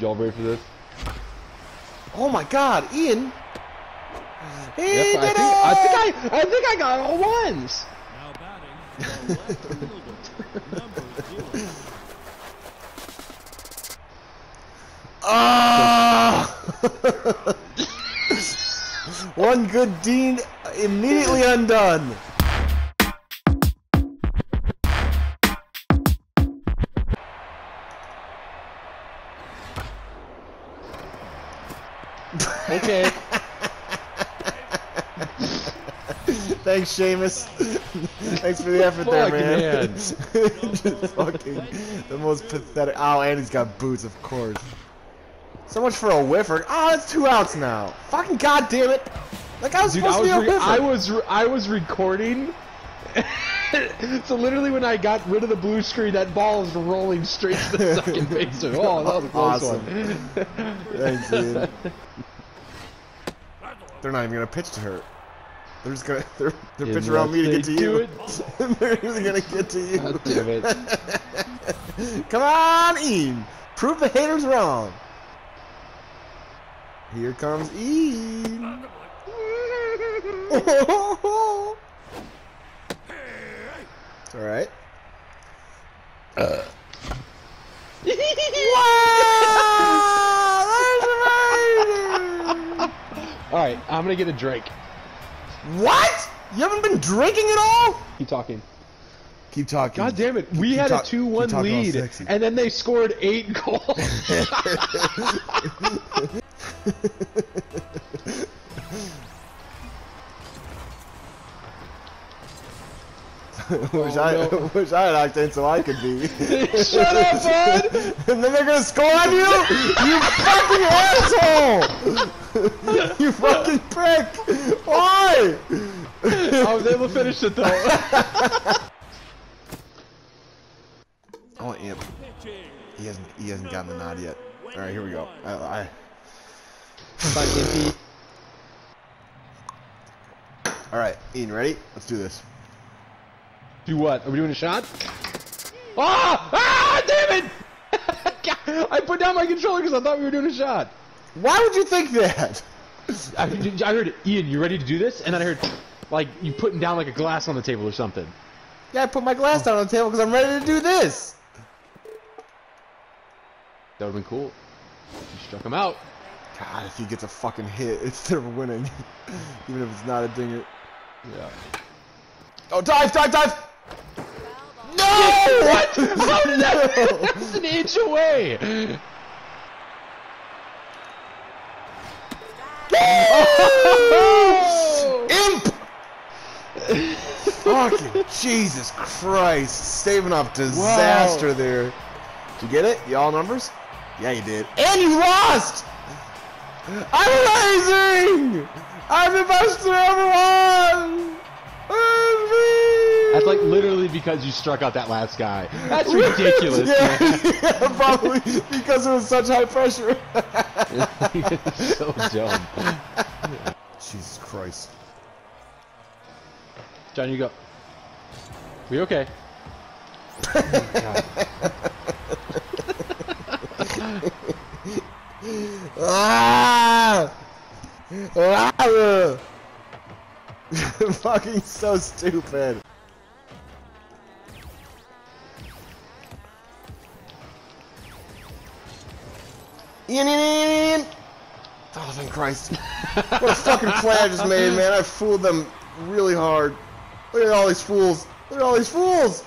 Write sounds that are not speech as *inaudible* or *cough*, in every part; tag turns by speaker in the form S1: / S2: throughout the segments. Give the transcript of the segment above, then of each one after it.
S1: Y'all ready for this?
S2: Oh my God, Ian! He
S1: Yep,
S2: did
S1: I, think,
S2: it!
S1: I think I I think I got all ones.
S3: Now batting, the left fielder, number.
S2: Ah! *laughs* One good Dean immediately undone.
S1: Okay. *laughs*
S2: Thanks, Seamus. Thanks for the effort there, man.
S1: man. *laughs*
S2: Just fucking the most pathetic. Oh, and he's got boots, of course. So much for a whiffer. Oh, it's two outs now. Fucking goddamn it! Like I was
S1: Dude, I
S2: supposed
S1: was
S2: to be a whiffer.
S1: I was I was recording. *laughs* *laughs* so literally, when I got rid of the blue screen, that ball is rolling straight to the *laughs* second baseman. Oh, that was a close
S2: Awesome.
S1: one.
S2: Thanks, Ian. They're not even gonna pitch to her. They're just gonna they're they're
S1: Unless
S2: pitching around me to get to you. *laughs* they're even gonna get to you.
S1: God damn it.
S2: Come on, Ian. Prove the haters wrong. Here comes Ian. it's alright. Wow! *laughs*
S1: All right, I'm gonna get a drink.
S2: What? You haven't been drinking at all?
S1: Keep talking.
S2: Keep talking.
S1: God damn it, we
S2: keep
S1: had a 2-1 lead, and then they scored eight goals. *laughs* *laughs* *laughs*
S2: wish
S1: Oh,
S2: I
S1: no. *laughs*
S2: wish I had octane so I could be. *laughs*
S1: Shut up, bud!
S2: and then they're gonna score on you? You fucking asshole! you fucking prick! Why?
S1: I was able to finish it though.
S2: I want Imp. He hasn't he hasn't gotten the nod yet. Alright, here we go. I, I Alright, Ian, ready? Let's do this.
S1: Do what? Are we doing a shot? Ah! Ah! Damn it! *laughs* I put down my controller because I thought we were doing a shot.
S2: Why would you think that?
S1: I, I heard, Ian, you ready to do this? And then I heard, like, you putting down like a glass on the table or something.
S2: Yeah, I put my glass down on the table because I'm ready to do this.
S1: That would've been cool. You struck him out.
S2: God, if he gets a fucking hit, *laughs* it's they're winning. *laughs* Even if it's not a dinger.
S1: Yeah.
S2: Oh, dive, dive, dive! *laughs* No!
S1: What? How did that? That's an inch away.
S2: Imp! Fucking Jesus Christ. Saving up disaster there. Did you get it? You all numbers? Yeah, you did. And you lost! I'm Amazing! I'm the best player ever won!
S1: That's like literally because you struck out that last guy. That's ridiculous.
S2: yeah, *laughs* yeah, probably because it was such high pressure. *laughs* *laughs*
S1: so dumb.
S2: Jesus Christ.
S1: John, you go. We okay?
S2: Ah! Ah! Fucking so stupid. Ian, Ian, Ian, Ian. Oh, thank Christ. What a fucking play I just made, man. I fooled them really hard. Look at all these fools. Look at all these fools.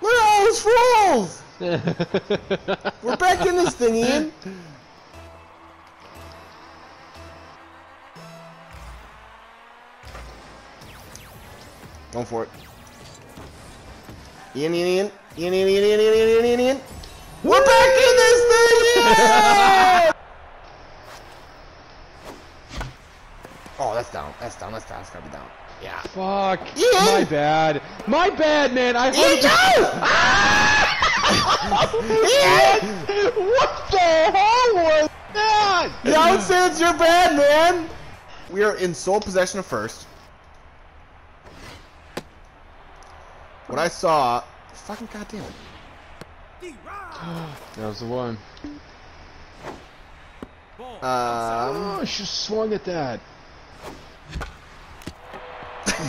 S2: Look at all these fools. We're back in this thing, Ian. Going for it. Ian, Ian, Ian. Ian, Ian, Ian, Ian, Ian, Ian, Ian, Ian. We're back in this thing! Yeah! oh, that's down. That's down. That's down. That's gotta be down. Yeah.
S1: Fuck.
S2: Ian!
S1: My bad. My bad, man. I heard.
S2: Ian! *laughs* *laughs*
S1: What the hell was that?
S2: Don't say it's your bad, man! We are in sole possession of first. What I saw... Fucking goddamn it.
S1: That was the one.
S2: Um,
S1: Oh, I should have swung at that.
S2: Hey,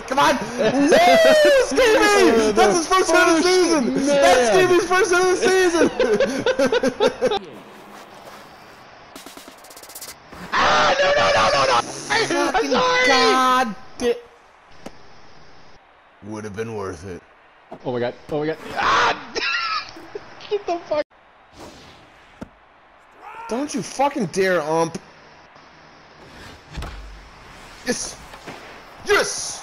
S2: *laughs* come on! *laughs* Woo! Stevie! That's his first hit of the season! That's
S1: man.
S2: Stevie's first hit of the season! *laughs*
S1: Ah, no, no, no, no, no! I'm sorry!
S2: God da- Would have been worth it.
S1: Oh my god, oh my god. Ah! Get the fuck.
S2: Don't you fucking dare, ump. Yes! Yes!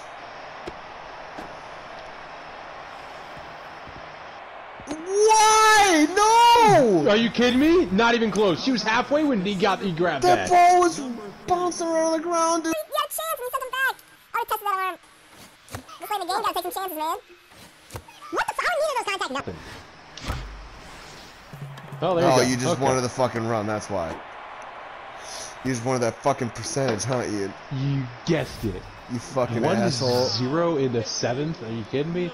S2: Why? No!
S1: Are you kidding me? Not even close. She was halfway when he got he grabbed
S2: That
S1: that.
S2: ball was bouncing around the ground, dude.
S4: You got a chance and he sent him back. Oh, I already tested that arm. This late in the game, gotta take some chances, man. What the fuck? I don't need those contacts. No.
S1: Oh, there you
S2: Oh,
S1: go.
S2: you just
S1: Okay.
S2: wanted the fucking run, that's why. You just wanted that fucking percentage, huh, Ian?
S1: You guessed it.
S2: You fucking
S1: One to
S2: asshole.
S1: zero in the seventh. Are you kidding me?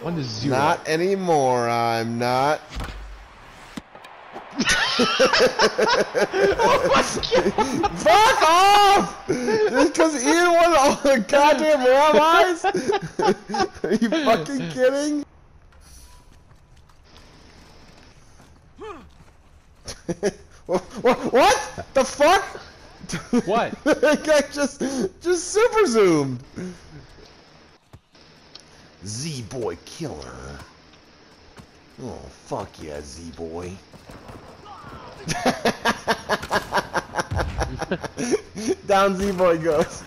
S1: One to zero.
S2: Not anymore, I'm not. *laughs* Fuck off! Just because Ian wanted all the goddamn RBIs? Are you fucking kidding? *laughs* what, what? What? The fuck?
S1: What? *laughs*
S2: that guy just just super zoomed. Z boy killer. Oh fuck yeah, Z boy. *laughs* Down Z boy goes.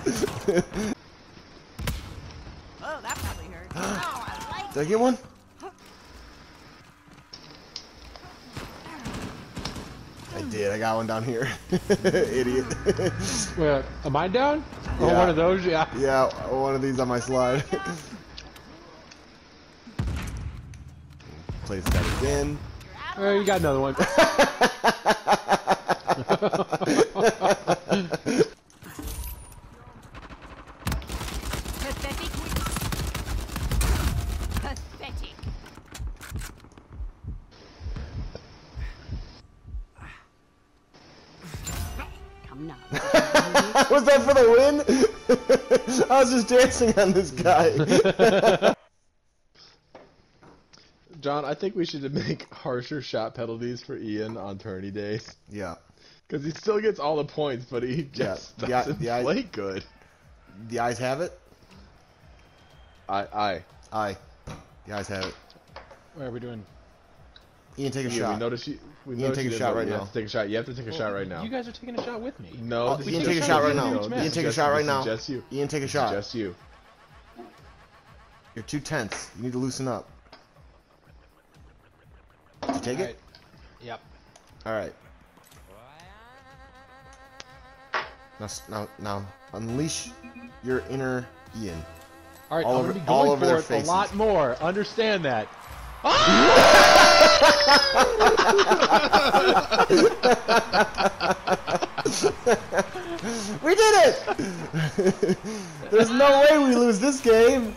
S5: Oh, that probably hurt. oh, I like
S2: Did I get one? I did. I got one down here. *laughs* Idiot. *laughs*
S1: Uh, am I down? Oh,
S2: Yeah.
S1: one of those? Yeah.
S2: yeah, one of these on my slide. *laughs* Place that again.
S1: Oh, you got another one.
S5: pathetic. Pathetic. Come now. *laughs*
S2: was that for the win? *laughs* I was just dancing on this guy. *laughs*
S1: John, I think we should make harsher shot penalties for Ian on tourney days.
S2: yeah.
S1: Because he still gets all the points, but he just
S2: Yeah,
S1: doesn't
S2: yeah, I-
S1: play good.
S2: The eyes have it?
S1: I, I.
S2: I. The eyes have it.
S1: What are we doing?
S2: Ian, take a
S1: Yeah, we
S2: shot.
S1: noticed you. We
S2: You
S1: noticed
S2: take a
S1: you
S2: shot right now.
S1: take a shot. You have to take a shot right now.
S6: You guys are taking a shot with me.
S1: No,
S2: Oh, Ian, take a shot
S1: you.
S2: right now. Ian, take a shot right now.
S1: Just you.
S2: Ian, take a shot.
S1: Just you.
S2: You're too tense. You need to loosen up. Did you take it?
S6: Yep.
S2: Alright. Now, now, now, unleash your inner Ian.
S1: All right,
S2: All
S1: I'm
S2: over-
S1: gonna be
S2: all
S1: going
S2: over
S1: for it
S2: faces.
S1: a lot more. Understand that. *laughs*
S2: We did it! There's no way we lose this game.